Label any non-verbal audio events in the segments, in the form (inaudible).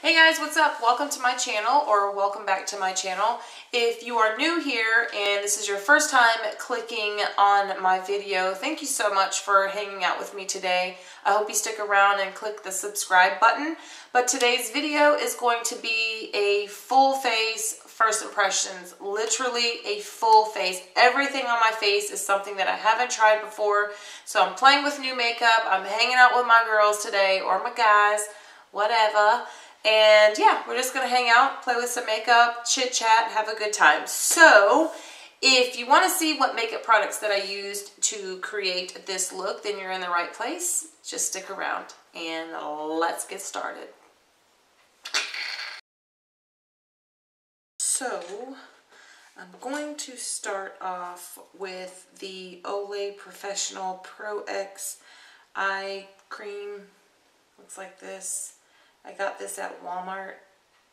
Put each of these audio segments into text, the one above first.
Hey guys, what's up? Welcome to my channel or welcome back to my channel. If you are new here and this is your first time clicking on my video, thank you so much for hanging out with me today. I hope you stick around and click the subscribe button. But today's video is going to be a full face first impressions, literally a full face. Everything on my face is something that I haven't tried before. So I'm playing with new makeup. I'm hanging out with my girls today or my guys, whatever. And yeah, we're just gonna hang out, play with some makeup, chit chat, have a good time. So if you wanna see what makeup products that I used to create this look, then you're in the right place. Just stick around and let's get started. So I'm going to start off with the Olay Professional Pro X Eye Cream. Looks like this. I got this at Walmart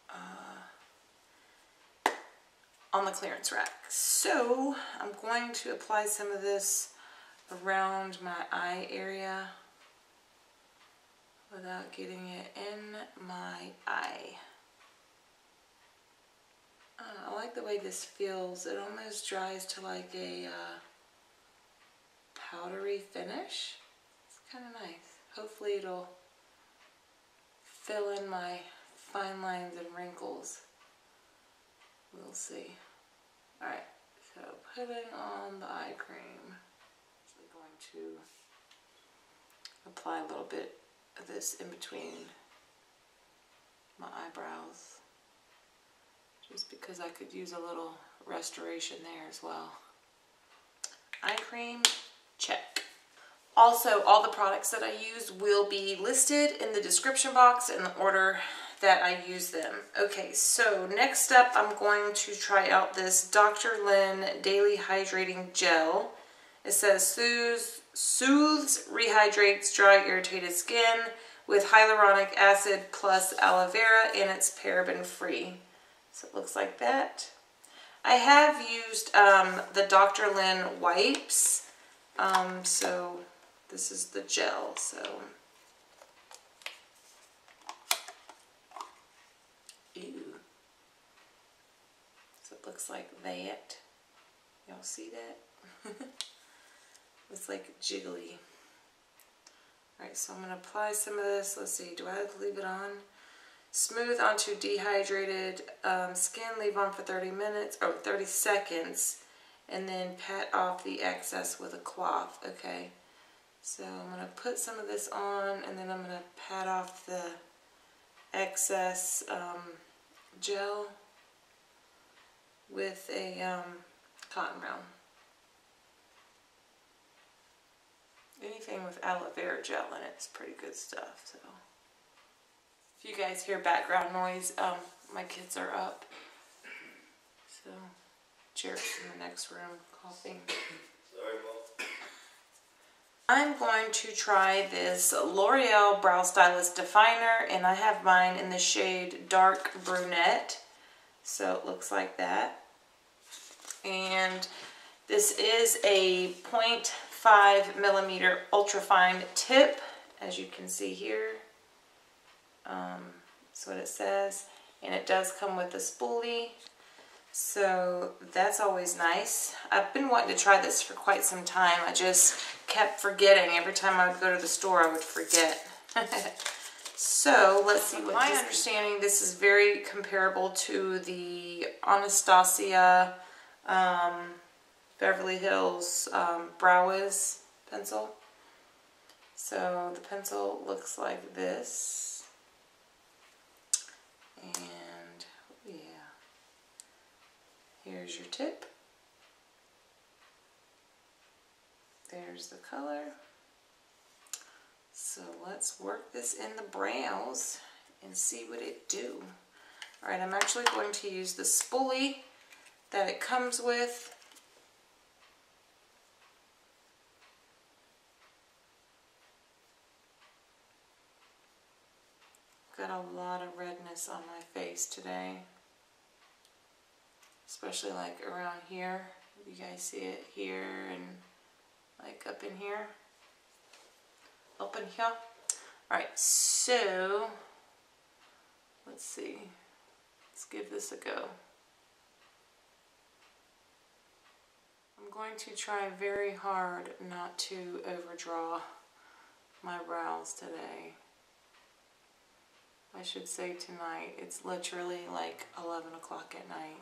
uh, on the clearance rack. So I'm going to apply some of this around my eye area without getting it in my eye. Uh, I like the way this feels. It almost dries to like a uh, powdery finish. It's kind of nice. Hopefully it'll fill in my fine lines and wrinkles. We'll see. Alright, so putting on the eye cream. I'm going to apply a little bit of this in between my eyebrows. Just because I could use a little restoration there as well. Eye cream, check. Also, all the products that I use will be listed in the description box in the order that I use them. Okay, so next up I'm going to try out this Dr. Lin Daily Hydrating Gel. It says soothes, soothes, rehydrates dry, irritated skin with hyaluronic acid plus aloe vera and it's paraben free. So it looks like that. I have used um, the Dr. Lin wipes. Um, so this is the gel, so. Ew. So it looks like that. Y'all see that? (laughs) it's like jiggly. Alright, so I'm going to apply some of this. Let's see, do I have to leave it on? Smooth onto dehydrated um, skin, leave on for 30 minutes, or 30 seconds, and then pat off the excess with a cloth, okay? So I'm going to put some of this on and then I'm going to pat off the excess um, gel with a um, cotton round. Anything with aloe vera gel in it is pretty good stuff. So if you guys hear background noise, um, my kids are up. So Jared's in the next room coughing. I'm going to try this L'Oreal Brow Stylist Definer and I have mine in the shade Dark Brunette. So it looks like that. And this is a 0.5 millimeter ultrafine tip, as you can see here. Um, that's what it says. And it does come with a spoolie. So that's always nice. I've been wanting to try this for quite some time. I just kept forgetting. Every time I would go to the store, I would forget. (laughs) so let's see what my understanding, this is very comparable to the Anastasia um, Beverly Hills um, Brow Wiz pencil. So the pencil looks like this. And Here's your tip. There's the color. So let's work this in the brows and see what it do. All right, I'm actually going to use the spoolie that it comes with. Got a lot of redness on my face today especially like around here. You guys see it here and like up in here. Up in here. Alright, so Let's see. Let's give this a go. I'm going to try very hard not to overdraw my brows today. I should say tonight. It's literally like 11 o'clock at night.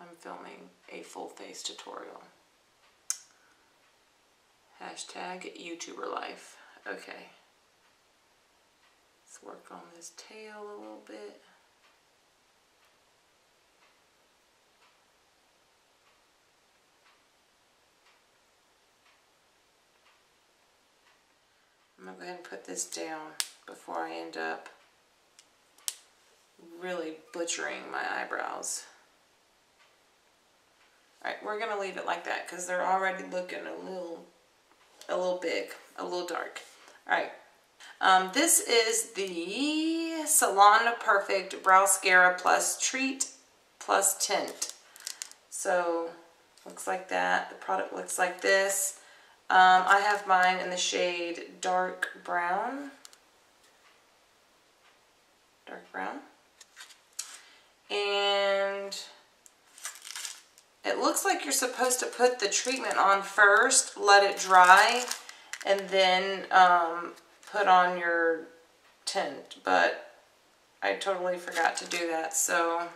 I'm filming a full face tutorial. Hashtag YouTuber life. Okay. Let's work on this tail a little bit. I'm going to go ahead and put this down before I end up really butchering my eyebrows. Alright, we're going to leave it like that because they're already looking a little, a little big, a little dark. Alright, um, this is the Salon Perfect Browscara Plus Treat Plus Tint. So, looks like that. The product looks like this. Um, I have mine in the shade dark brown. Dark brown. And it looks like you're supposed to put the treatment on first, let it dry, and then um, put on your tint. But I totally forgot to do that, so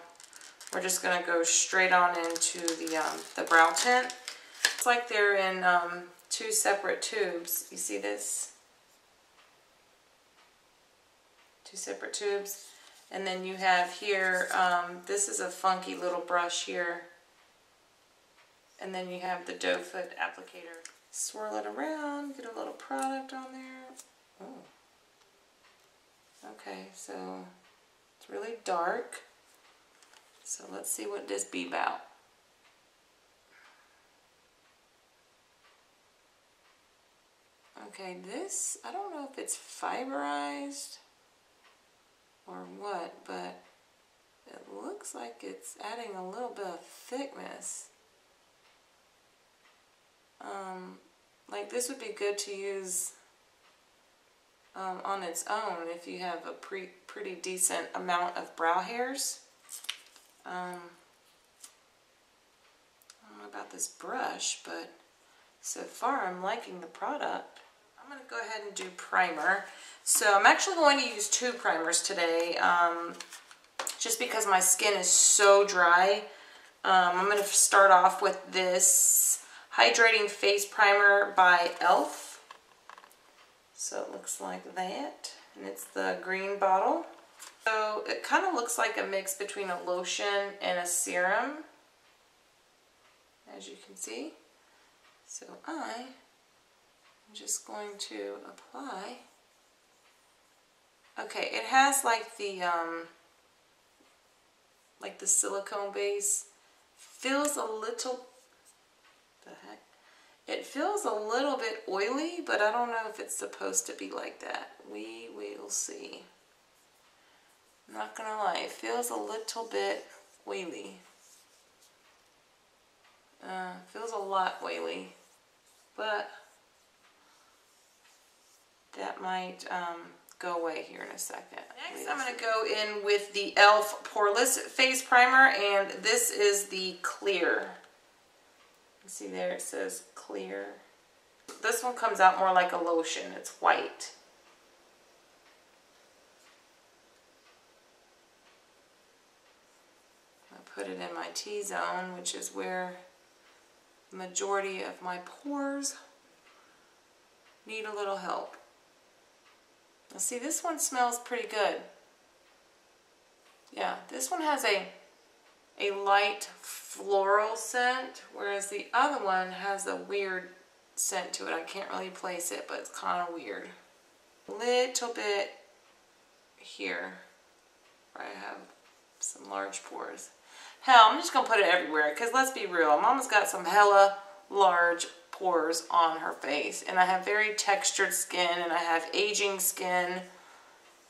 we're just going to go straight on into the, um, the brow tint. It's like they're in um, two separate tubes. You see this? Two separate tubes. And then you have here, um, this is a funky little brush here. And then you have the doe foot applicator. Swirl it around, get a little product on there. Oh. Okay, so it's really dark. So let's see what this be about. Okay, this, I don't know if it's fiberized or what, but it looks like it's adding a little bit of thickness. Um, like this would be good to use um, on its own if you have a pre pretty decent amount of brow hairs. Um, I don't know about this brush, but so far I'm liking the product. I'm going to go ahead and do primer. So I'm actually going to use two primers today um, just because my skin is so dry. Um, I'm going to start off with this Hydrating Face Primer by e.l.f. So it looks like that. And it's the green bottle. So it kind of looks like a mix between a lotion and a serum. As you can see. So I I'm just going to apply. Okay, it has like the, um, like the silicone base. Feels a little, the heck? It feels a little bit oily, but I don't know if it's supposed to be like that. We will see. I'm not gonna lie, it feels a little bit oily. Uh, feels a lot oily, but that might um, go away here in a second. Next, I'm going to go in with the e.l.f. Poreless Face Primer, and this is the clear. See there, it says clear. This one comes out more like a lotion. It's white. I put it in my T-zone, which is where the majority of my pores need a little help. Now see, this one smells pretty good. Yeah, this one has a, a light floral scent, whereas the other one has a weird scent to it. I can't really place it, but it's kind of weird. Little bit here, where I have some large pores. Hell, I'm just going to put it everywhere, because let's be real, Mama's got some hella large pores on her face. And I have very textured skin and I have aging skin.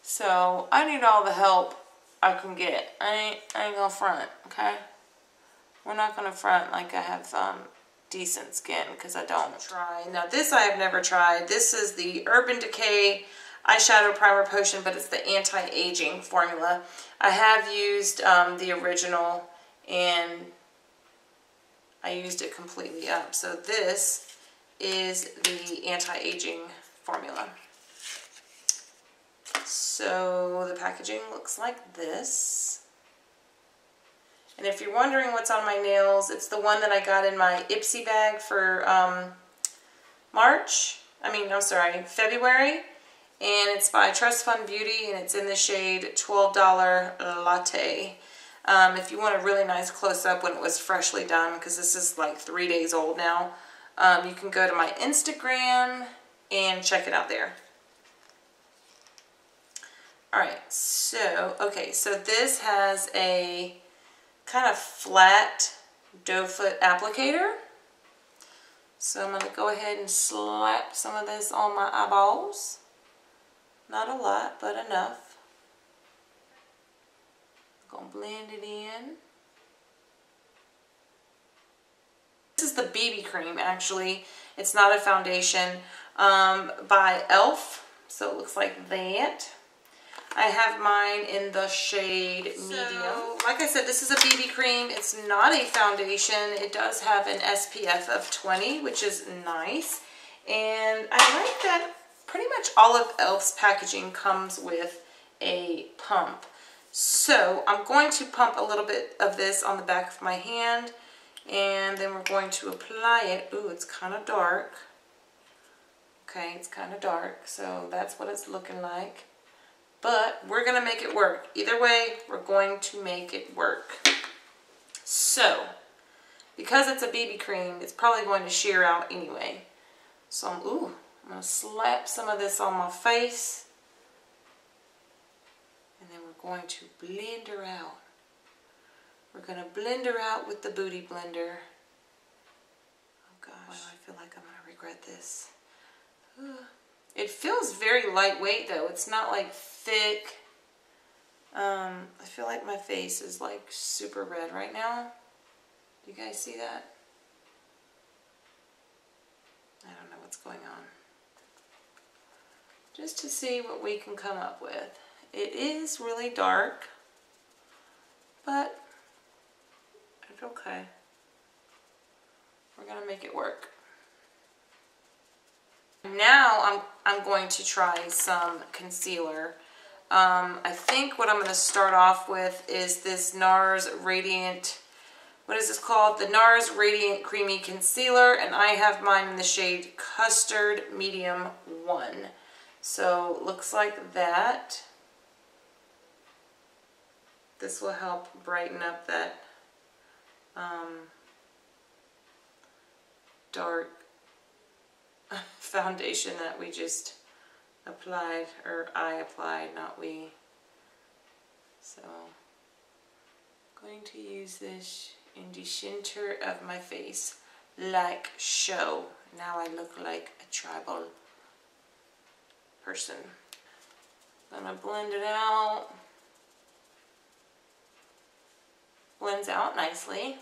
So I need all the help I can get. I ain't, I ain't gonna front, okay? We're not gonna front like I have um, decent skin because I don't try. Now this I have never tried. This is the Urban Decay eyeshadow primer potion, but it's the anti-aging formula. I have used um, the original and I used it completely up. So this is the anti-aging formula. So the packaging looks like this. And if you're wondering what's on my nails, it's the one that I got in my Ipsy bag for um, March. I mean, I'm sorry, February. And it's by Trust Fund Beauty and it's in the shade $12 Latte. Um, if you want a really nice close-up when it was freshly done, because this is like three days old now, um, you can go to my Instagram and check it out there. Alright, so, okay, so this has a kind of flat doe foot applicator. So I'm going to go ahead and slap some of this on my eyeballs. Not a lot, but enough. I'm going to blend it in. This is the BB cream, actually. It's not a foundation um, by e.l.f. So it looks like that. I have mine in the shade so, medium. Like I said, this is a BB cream. It's not a foundation. It does have an SPF of 20, which is nice. And I like that pretty much all of e.l.f.'s packaging comes with a pump. So I'm going to pump a little bit of this on the back of my hand and then we're going to apply it. Ooh, it's kind of dark. Okay, it's kind of dark, so that's what it's looking like. But we're to make it work. Either way, we're going to make it work. So, because it's a BB cream, it's probably going to sheer out anyway. So I'm, ooh, I'm to slap some of this on my face. And then we're going to blend her out. We're to blend her out with the Booty Blender. Oh gosh, I feel like I'm to regret this. (sighs) It feels very lightweight though. It's not like thick. Um, I feel like my face is like super red right now. Do you guys see that? I don't know what's going on. Just to see what we can come up with. It is really dark, but it's okay. We're to make it work. Now I'm, I'm going to try some concealer. Um, I think what I'm going to start off with is this NARS Radiant, what is this called? The NARS Radiant Creamy Concealer, and I have mine in the shade Custard Medium 1. So looks like that. This will help brighten up that um, dark foundation that we just applied, or I applied, not we. So, I'm going to use this in the center of my face, like show. Now I look like a tribal person. Gonna blend it out. Blends out nicely.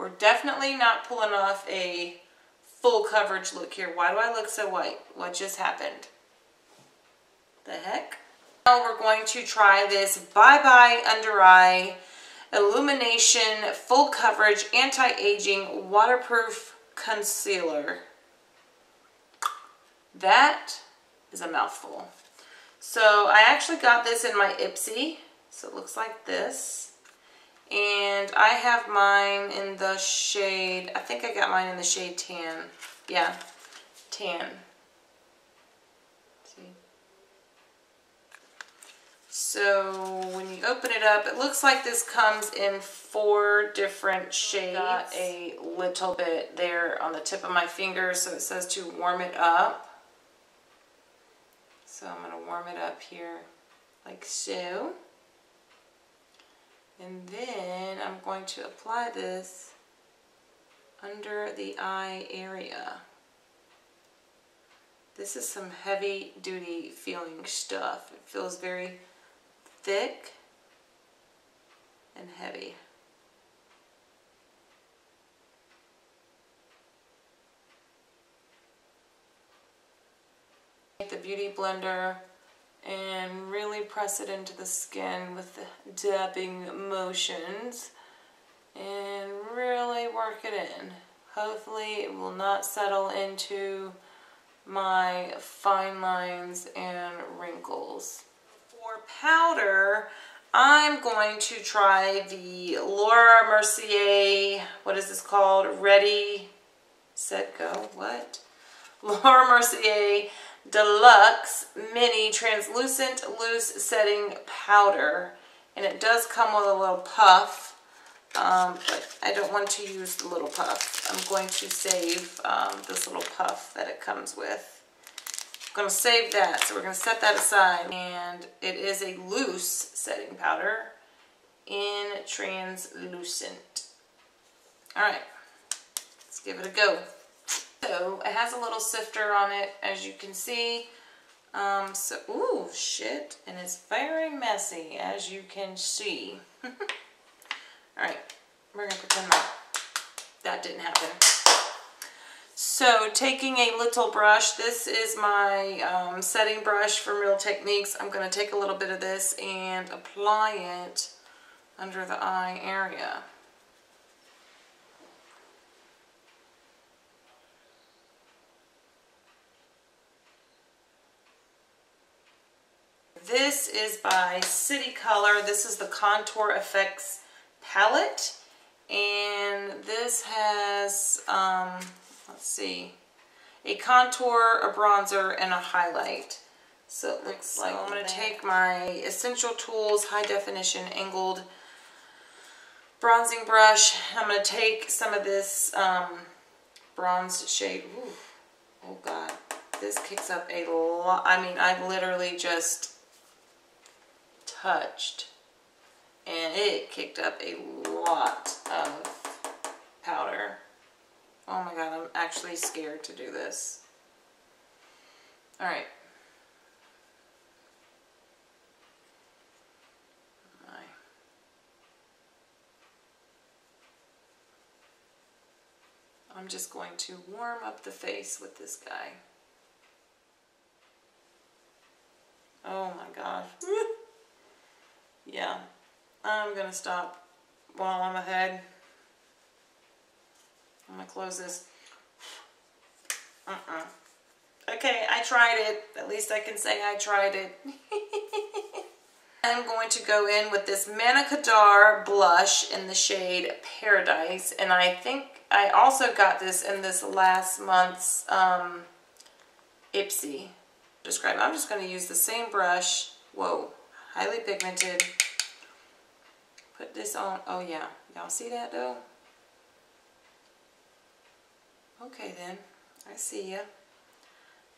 We're definitely not pulling off a full coverage look here. Why do I look so white? What just happened? The heck? Now we're going to try this Bye Bye Under Eye Illumination Full Coverage Anti-Aging Waterproof Concealer. That is a mouthful. So I actually got this in my Ipsy. So it looks like this. And I have mine in the shade, I think I got mine in the shade tan. Yeah, tan. See? So when you open it up, it looks like this comes in four different oh shades. Got a little bit there on the tip of my finger, so it says to warm it up. So I'm going to warm it up here like so. And then I'm going to apply this under the eye area. This is some heavy duty feeling stuff. It feels very thick and heavy. Take the Beauty Blender and really press it into the skin with the dabbing motions and really work it in. Hopefully it will not settle into my fine lines and wrinkles. For powder, I'm going to try the Laura Mercier, what is this called? Ready, Set, Go, what? (laughs) Laura Mercier Deluxe Mini Translucent Loose Setting Powder. And it does come with a little puff, um, but I don't want to use the little puff. I'm going to save um, this little puff that it comes with. I'm going to save that, so we're going to set that aside. And it is a loose setting powder in translucent. Alright, let's give it a go. So it has a little sifter on it, as you can see. Um, so, ooh, shit. And it's very messy, as you can see. (laughs) Alright, we're going to pretend that that didn't happen. So taking a little brush, this is my um, setting brush from Real Techniques. I'm to take a little bit of this and apply it under the eye area. This is by City Color. This is the Contour Effects palette. And this has, um, let's see, a contour, a bronzer, and a highlight. So it looks like I'm going to take my Essential Tools High Definition Angled Bronzing Brush. I'm going to take some of this um, bronze shade. Ooh, oh God, this kicks up a lot. I mean, I literally just touched and it kicked up a lot of powder. Oh my god, I'm actually scared to do this. Alright. I'm just going to warm up the face with this guy. Oh my gosh. (laughs) yeah, I'm to stop while I'm ahead. I'm to close this. Uh-uh. Okay, I tried it. At least I can say I tried it. (laughs) I'm going to go in with this Manna Kadar blush in the shade Paradise. And I think I also got this in this last month's um, Ipsy. Describe. I'm just going to use the same brush. Whoa. Highly pigmented. Put this on. Oh, yeah. Y'all see that, though? Okay, then. I see you.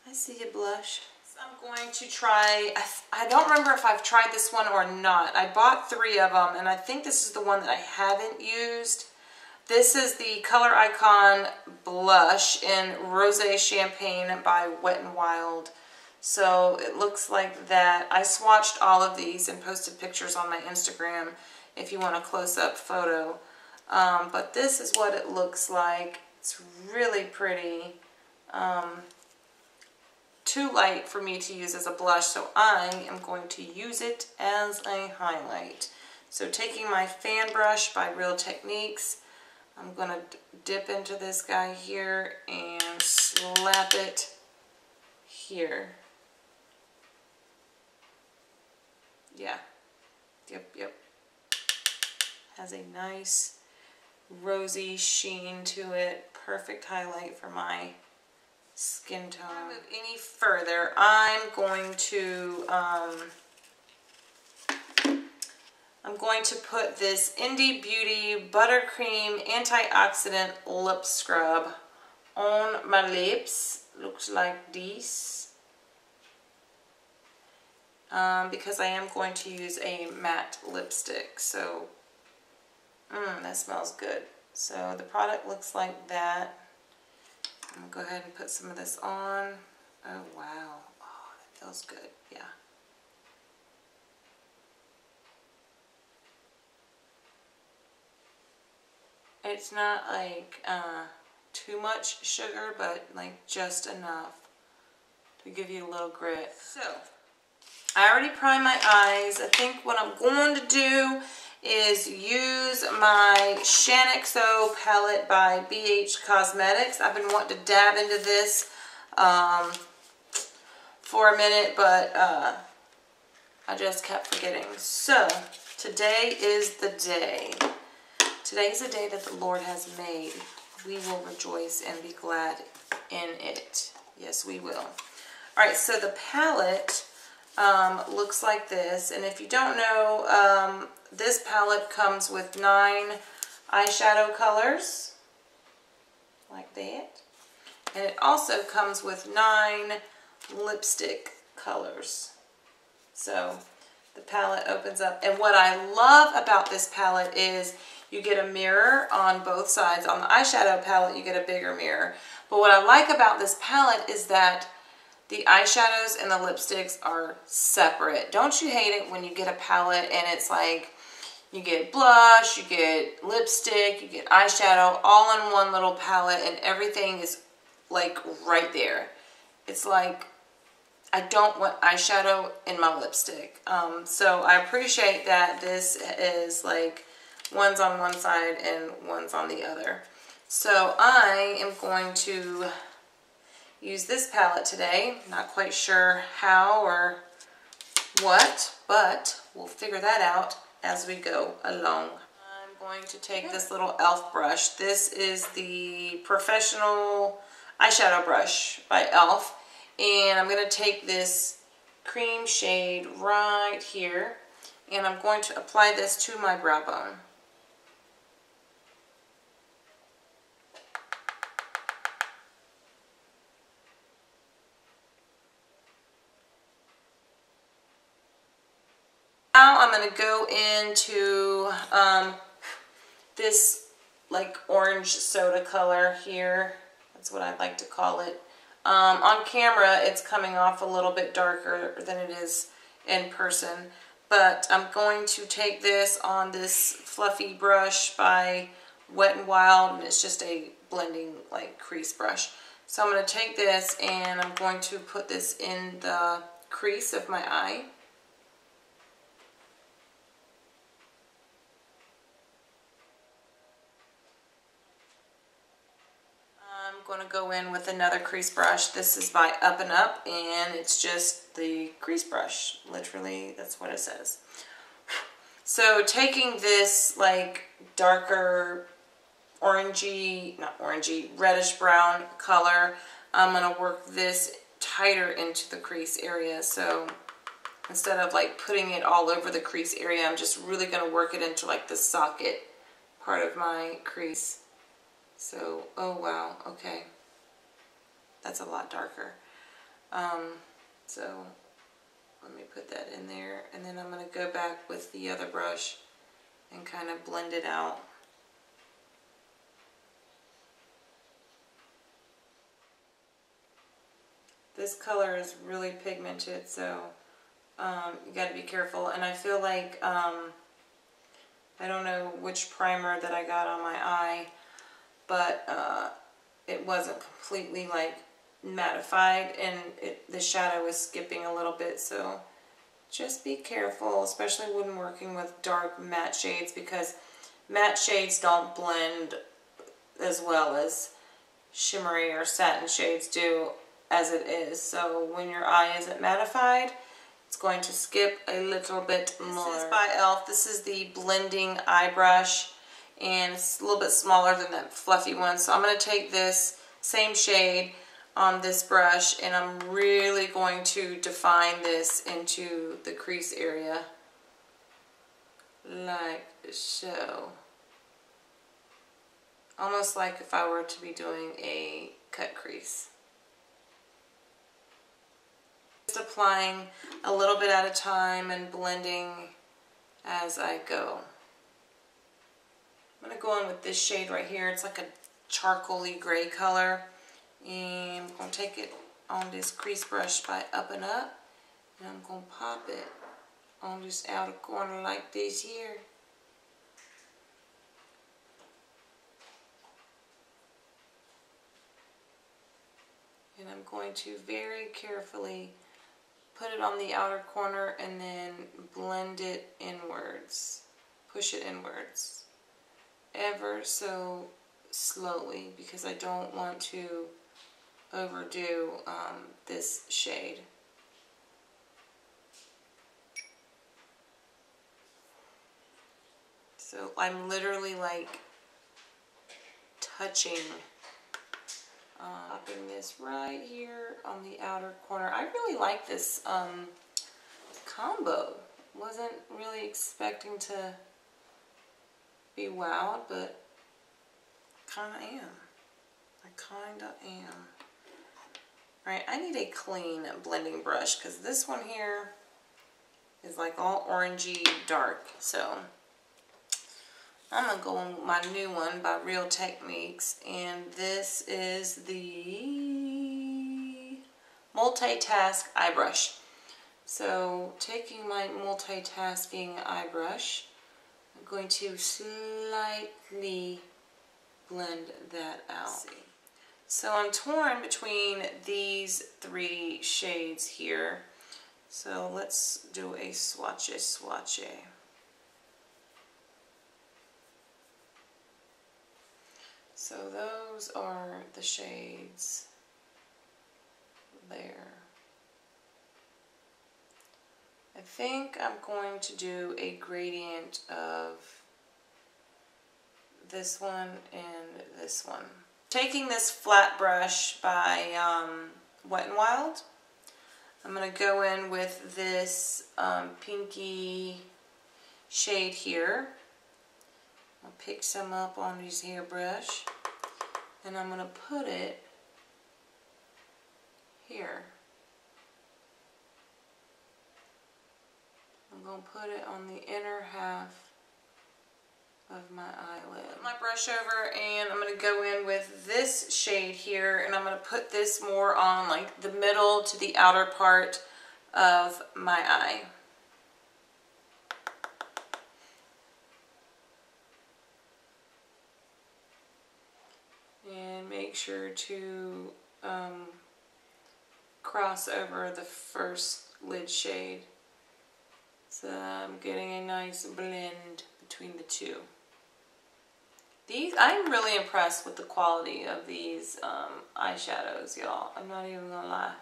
I see you blush. So I'm going to try, I, I don't remember if I've tried this one or not. I bought three of them, and I think this is the one that I haven't used. This is the Color Icon Blush in Rose Champagne by Wet n Wild. So it looks like that. I swatched all of these and posted pictures on my Instagram if you want a close-up photo. Um, but this is what it looks like. It's really pretty. Um, too light for me to use as a blush, so I am going to use it as a highlight. So taking my fan brush by Real Techniques, I'm going to dip into this guy here and slap it here. Yeah. Yep, yep. Has a nice rosy sheen to it. Perfect highlight for my skin tone. Move any further, I'm going to um, I'm going to put this Indi Beauty Buttercream Antioxidant Lip Scrub on my lips. Looks like this. Um, because I am going to use a matte lipstick. So, mm, that smells good. So the product looks like that. I'm going to go ahead and put some of this on. Oh, wow. Oh, that feels good. Yeah. It's not like uh, too much sugar, but like just enough to give you a little grit. So, I already primed my eyes. I think what I'm going to do is use my Shaaanxo palette by BH Cosmetics. I've been wanting to dab into this um, for a minute, but uh, I just kept forgetting. So, today is the day. Today is the day that the Lord has made. We will rejoice and be glad in it. Yes, we will. All right, so the palette um, looks like this. And if you don't know, um, this palette comes with nine eyeshadow colors, like that. And it also comes with nine lipstick colors. So the palette opens up. And what I love about this palette is you get a mirror on both sides. On the eyeshadow palette, you get a bigger mirror. But what I like about this palette is that the eyeshadows and the lipsticks are separate. Don't you hate it when you get a palette and it's like you get blush, you get lipstick, you get eyeshadow all in one little palette and everything is like right there. It's like I don't want eyeshadow in my lipstick. Um, so I appreciate that this is like one's on one side and one's on the other. So I am going to use this palette today. Not quite sure how or what, but we'll figure that out as we go along. I'm going to take this little e.l.f. brush. This is the Professional Eyeshadow Brush by e.l.f. And I'm going to take this cream shade right here and I'm going to apply this to my brow bone. Now I'm going to go into um, this like orange soda color here. That's what I like to call it. Um, on camera, it's coming off a little bit darker than it is in person. But I'm going to take this on this fluffy brush by Wet n Wild, and it's just a blending like crease brush. So I'm going to take this and I'm going to put this in the crease of my eye. Going to go in with another crease brush. This is by Up and Up, and it's just the crease brush. Literally, that's what it says. So taking this like darker orangey, not orangey, reddish brown color, I'm going to work this tighter into the crease area. So instead of like putting it all over the crease area, I'm just really going to work it into like the socket part of my crease. So, oh wow, okay. That's a lot darker. Um, so, let me put that in there. And then I'm going to go back with the other brush and kind of blend it out. This color is really pigmented, so um, you got to be careful. And I feel like, um, I don't know which primer that I got on my eye, but uh, it wasn't completely like mattified and it, the shadow was skipping a little bit so just be careful especially when working with dark matte shades because matte shades don't blend as well as shimmery or satin shades do as it is so when your eye isn't mattified it's going to skip a little bit more. This is by e.l.f. This is the blending eye brush and it's a little bit smaller than that fluffy one. So I'm going to take this same shade on this brush and I'm really going to define this into the crease area like so. Almost like if I were to be doing a cut crease. Just applying a little bit at a time and blending as I go. I'm going to go in with this shade right here. It's like a charcoaly gray color. And I'm going to take it on this crease brush by Up and Up. And I'm going to pop it on this outer corner like this here. And I'm going to very carefully put it on the outer corner and then blend it inwards. Push it inwards. Ever so slowly because I don't want to overdo um, this shade. So I'm literally like touching, uh, popping this right here on the outer corner. I really like this um, combo. Wasn't really expecting to be wowed, but I kind of am. I kind of am. Alright, I need a clean blending brush because this one here is like all orangey dark. So I'm going to go on my new one by Real Techniques and this is the Multitask Eye Brush. So taking my multitasking eye brush, I'm going to slightly blend that out. So I'm torn between these three shades here. So let's do a swatchy swatchy. So those are the shades there. I think I'm going to do a gradient of this one and this one. Taking this flat brush by um, Wet n Wild, I'm going to go in with this um, pinky shade here. I'll pick some up on this hairbrush and I'm going to put it here. Going to put it on the inner half of my eyelid. My brush over and I'm going to go in with this shade here and I'm going to put this more on like the middle to the outer part of my eye. And make sure to um, cross over the first lid shade. So I'm getting a nice blend between the two. These, I'm really impressed with the quality of these um, eyeshadows, y'all. I'm not even gonna lie.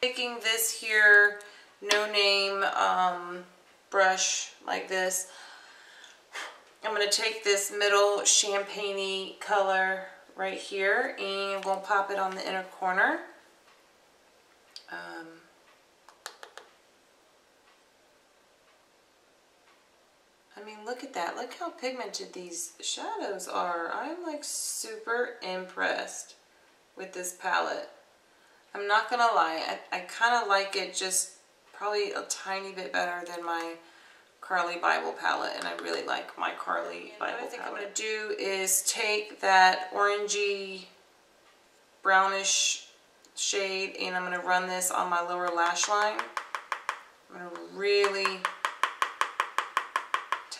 Taking this here no name um, brush like this, I'm gonna take this middle champagne color right here and I'm gonna pop it on the inner corner. Um, I mean, look at that. Look how pigmented these shadows are. I'm like super impressed with this palette. I'm not going to lie. I, I kind of like it just probably a tiny bit better than my Carli Bybel palette. And I really like my Carli Bybel palette. What I think palette. I'm going to do is take that orangey brownish shade and I'm going to run this on my lower lash line. I'm going to really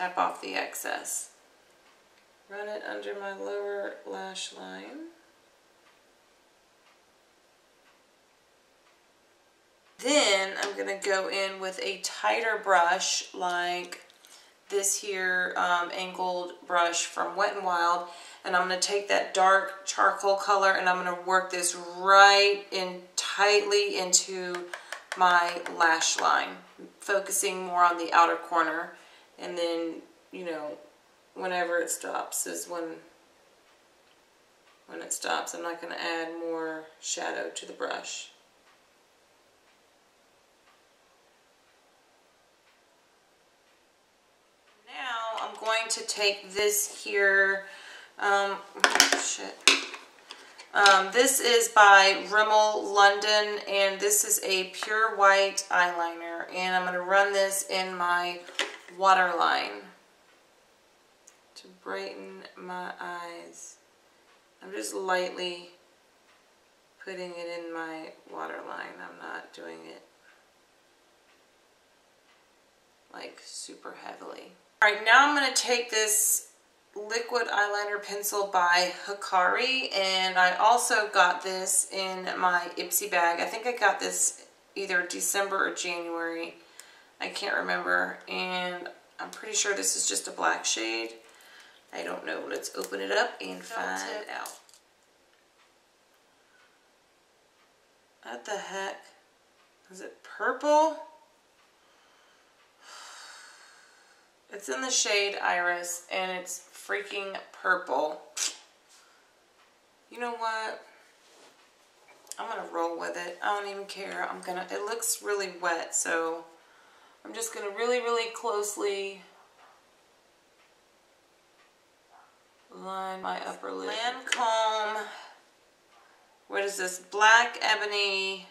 tap off the excess. Run it under my lower lash line. Then I'm going to go in with a tighter brush like this here um, angled brush from Wet n Wild and I'm going to take that dark charcoal color and I'm going to work this right in tightly into my lash line focusing more on the outer corner and then you know whenever it stops is when when it stops I'm not going to add more shadow to the brush. Now I'm going to take this here um, shit. Um, this is by Rimmel London and this is a pure white eyeliner and I'm going to run this in my waterline to brighten my eyes. I'm just lightly putting it in my waterline. I'm not doing it like super heavily. All right, now I'm going to take this liquid eyeliner pencil by Hikari and I also got this in my Ipsy bag. I think I got this either December or January. I can't remember and I'm pretty sure this is just a black shade. I don't know. Let's open it up and find out. What the heck? Is it purple? (sighs) It's in the shade Iris and it's freaking purple. You know what? I'm gonna roll with it. I don't even care. I'm gonna, it looks really wet, so I'm just gonna really, really closely line my upper lip. Lancome, what is this? Black Ebony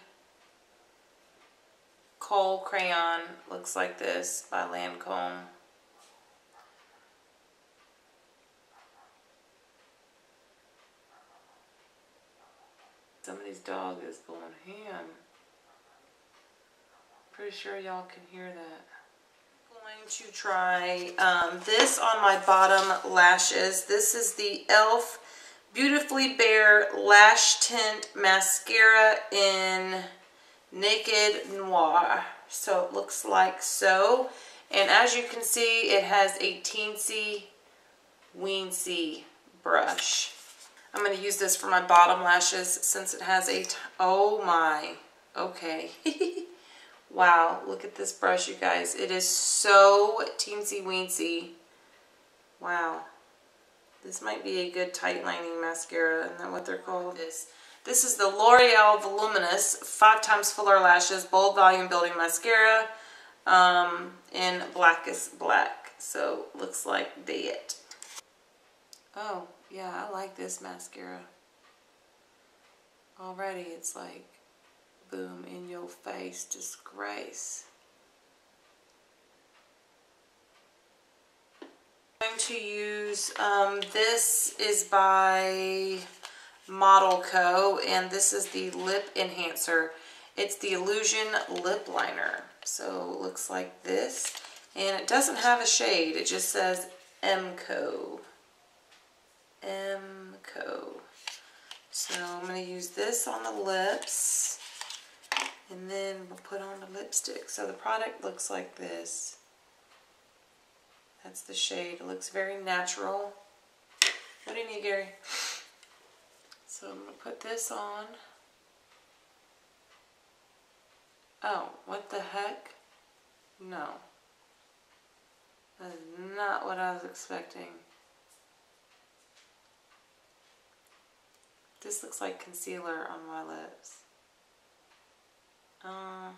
Kohl Crayon. Looks like this by Lancome. Somebody's dog is going ham. Pretty sure y'all can hear that. I'm going to try um, this on my bottom lashes. This is the e.l.f. Beautifully Bare Lash Tint Mascara in Naked Noir. So it looks like so. And as you can see, it has a teensy weensy brush. I'm going to use this for my bottom lashes since it has a, oh my, okay. (laughs) wow, look at this brush, you guys. It is so teensy weensy. Wow. This might be a good tight lining mascara. Isn't that what they're called? This. This is the L'Oreal Voluminous 5 times Fuller Lashes Bold Volume Building Mascara um, in Blackest Black. So, looks like that. Oh, yeah, I like this mascara. Already it's like, boom, in your face, disgrace. I'm going to use, um, this is by Model Co. And this is the Lip Enhancer. It's the Illusion Lip Liner. So it looks like this. And it doesn't have a shade. It just says MCO. MCO. So I'm going to use this on the lips. And then we'll put on the lipstick. So the product looks like this. That's the shade. It looks very natural. What do you need, Gary? So I'm going to put this on. Oh, what the heck? No. That is not what I was expecting. This looks like concealer on my lips. Uh,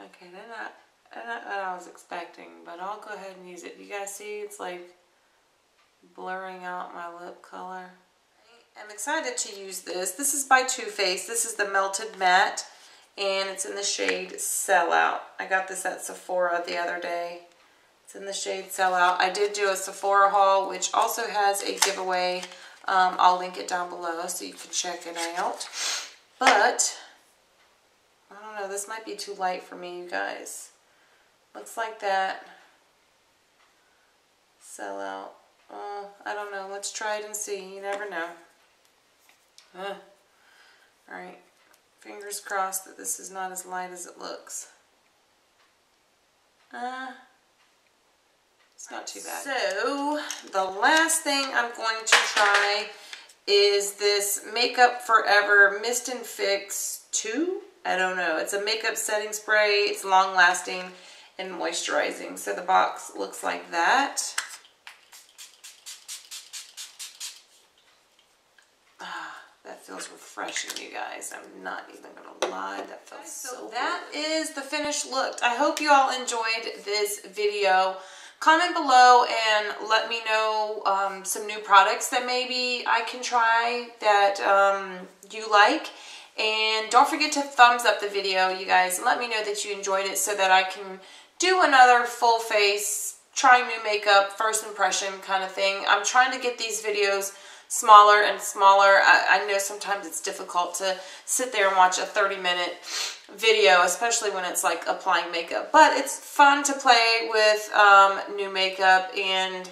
okay, they're not, they're not what I was expecting, but I'll go ahead and use it. You guys see it's like blurring out my lip color. I'm excited to use this. This is by Too Faced. This is the Melted Matte, and it's in the shade Sellout. I got this at Sephora the other day. It's in the shade Sellout. I did do a Sephora haul, which also has a giveaway. Um, I'll link it down below so you can check it out. But, I don't know, this might be too light for me, you guys. Looks like that. Sellout. Oh, I don't know. Let's try it and see. You never know. Alright. Fingers crossed that this is not as light as it looks. Uh, it's not too bad. So, the last thing I'm going to try is this Makeup Forever Mist and Fix 2. I don't know. It's a makeup setting spray. It's long lasting and moisturizing. So the box looks like that. Ah, that feels refreshing, you guys. I'm not even gonna lie, that feels so, so That good. is the finished look. I hope you all enjoyed this video. Comment below and let me know um, some new products that maybe I can try that um, you like. And don't forget to thumbs up the video, you guys. Let me know that you enjoyed it so that I can do another full face, trying new makeup, first impression kind of thing. I'm trying to get these videos smaller and smaller. I, I know sometimes it's difficult to sit there and watch a 30 minute video, especially when it's like applying makeup. But it's fun to play with um, new makeup and,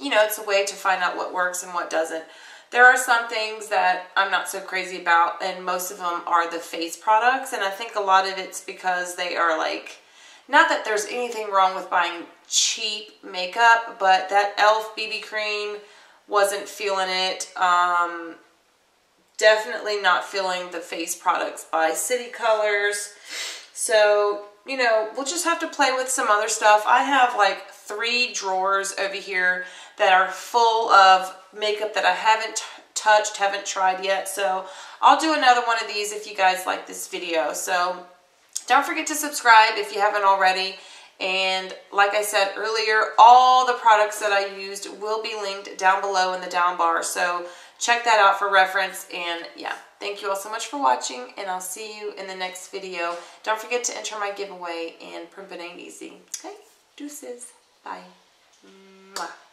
you know, it's a way to find out what works and what doesn't. There are some things that I'm not so crazy about, and most of them are the face products, and I think a lot of it's because they are like, not that there's anything wrong with buying cheap makeup, but that e.l.f. BB cream wasn't feeling it. Um, definitely not feeling the face products by City Colors. So, you know, we'll just have to play with some other stuff. I have like three drawers over here that are full of makeup that I haven't touched, haven't tried yet. So I'll do another one of these if you guys like this video. So don't forget to subscribe if you haven't already. And like I said earlier, all the products that I used will be linked down below in the down bar. So check that out for reference. And yeah, thank you all so much for watching. And I'll see you in the next video. Don't forget to enter my giveaway and print it easy. Okay, deuces. Bye. Mwah.